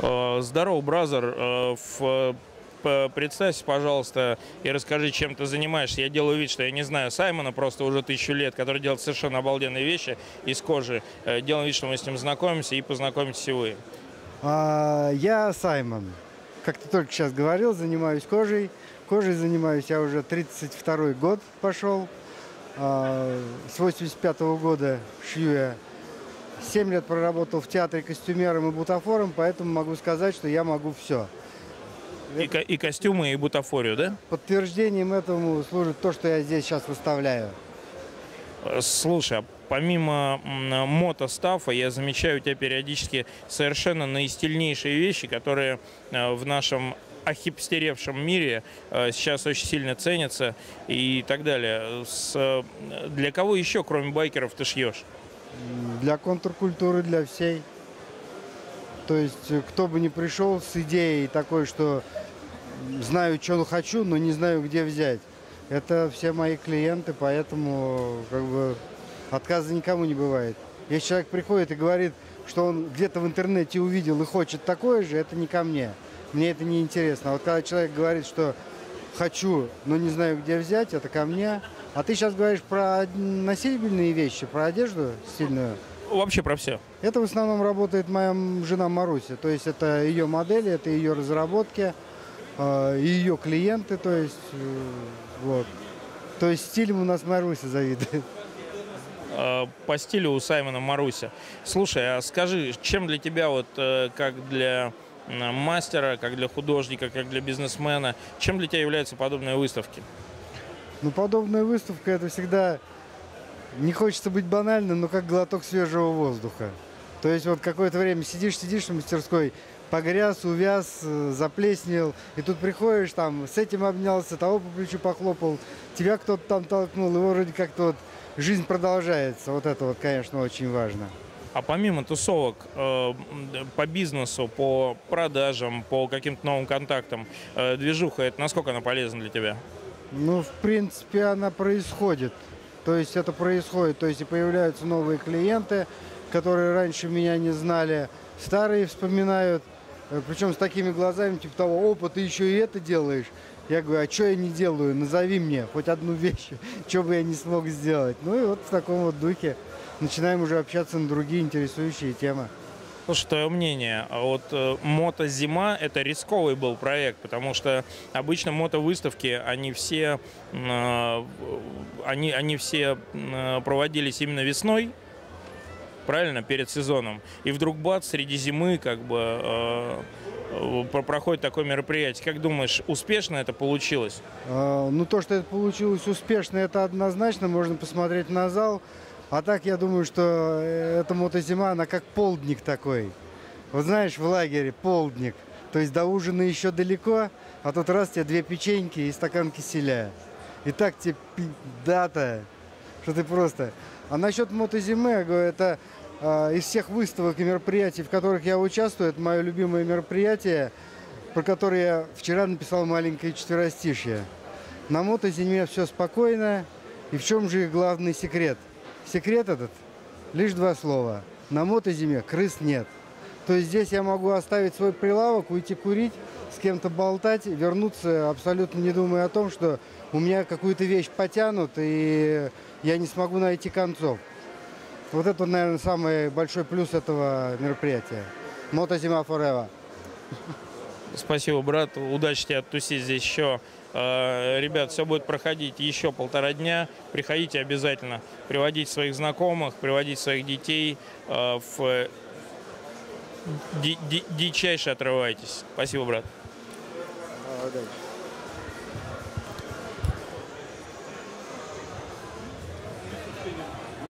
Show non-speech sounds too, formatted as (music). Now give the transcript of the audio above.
Э, Здорово, бразер. Э, Представься, пожалуйста, и расскажи, чем ты занимаешься. Я делаю вид, что я не знаю Саймона просто уже тысячу лет, который делает совершенно обалденные вещи из кожи. Э, Делаем вид, что мы с ним знакомимся, и познакомитесь и вы. А, я Саймон. Как ты только сейчас говорил, занимаюсь кожей. Кожей занимаюсь я уже 32 год пошел. А, с 85 года шью я. 7 лет проработал в театре костюмером и бутафором, поэтому могу сказать, что я могу все. И, ко- и костюмы, и бутафорию, да? Подтверждением этому служит то, что я здесь сейчас выставляю. Слушай, а помимо мотостафа, я замечаю у тебя периодически совершенно наистильнейшие вещи, которые э, в нашем ахипстеревшем мире э, сейчас очень сильно ценятся и так далее. С, э, для кого еще, кроме байкеров, ты шьешь? Для контркультуры, для всей. То есть, э, кто бы ни пришел с идеей такой, что знаю, что хочу, но не знаю, где взять. Это все мои клиенты, поэтому как бы отказа никому не бывает. Если человек приходит и говорит, что он где-то в интернете увидел и хочет такое же, это не ко мне. Мне это не интересно. А вот когда человек говорит, что хочу, но не знаю, где взять, это ко мне. А ты сейчас говоришь про носибельные вещи, про одежду стильную. Вообще про все. Это в основном работает моя жена Маруся. То есть это ее модели, это ее разработки, э, ее клиенты. То есть э, вот. То есть стилем у нас Маруся завидует. Э, По стилю у Саймона Маруся. Слушай, а скажи, чем для тебя, вот как для мастера, как для художника, как для бизнесмена, чем для тебя являются подобные выставки? Но подобная выставка это всегда не хочется быть банальным, но как глоток свежего воздуха. То есть вот какое-то время сидишь, сидишь в мастерской, погряз, увяз, э, заплеснел, и тут приходишь, там, с этим обнялся, того по плечу похлопал, тебя кто-то там толкнул, и вроде как-то вот жизнь продолжается. Вот это вот, конечно, очень важно. А помимо тусовок э, по бизнесу, по продажам, по каким-то новым контактам, э, движуха, это насколько она полезна для тебя? Ну, в принципе, она происходит. То есть это происходит. То есть и появляются новые клиенты, которые раньше меня не знали. Старые вспоминают. Э, Причем с такими глазами, типа того, опа, ты еще и это делаешь. Я говорю, а что я не делаю? Назови мне хоть одну вещь, (laughs) что бы я не смог сделать. Ну и вот в таком вот духе начинаем уже общаться на другие интересующие темы. Слушай, твое мнение, а вот э, мотозима это рисковый был проект, потому что обычно мотовыставки, они все, э, они, они все э, проводились именно весной, правильно, перед сезоном. И вдруг бац, среди зимы как бы э, э, про- проходит такое мероприятие. Как думаешь, успешно это получилось? А, Ну, то, что это получилось успешно, это однозначно. Можно посмотреть на зал. А так, я думаю, что э, эта мотозима, она как полдник такой. Вот знаешь, в лагере полдник. То есть до ужина еще далеко, а тут раз тебе две печеньки и стакан киселя. И так тебе дата, что ты просто... А насчет мотозимы, я говорю, это а, из всех выставок и мероприятий, в которых я участвую, это мое любимое мероприятие, про которое я вчера написал маленькое четверостишье. На мотозиме все спокойно. И в чем же их главный секрет? Секрет этот лишь два слова. На мотозиме крыс нет. То есть здесь я могу оставить свой прилавок, уйти курить, с кем-то болтать, вернуться абсолютно не думая о том, что у меня какую-то вещь потянут, и я не смогу найти концов. Вот это, наверное, самый большой плюс этого мероприятия. Мотозима Forever. Спасибо, брат. Удачи тебе оттусить здесь еще. Э, Ребят, все будет проходить еще полтора дня. Приходите обязательно. Приводите своих знакомых, приводите своих детей. э, В... ди- ди- Дичайше отрывайтесь. Спасибо, брат. А, дальше.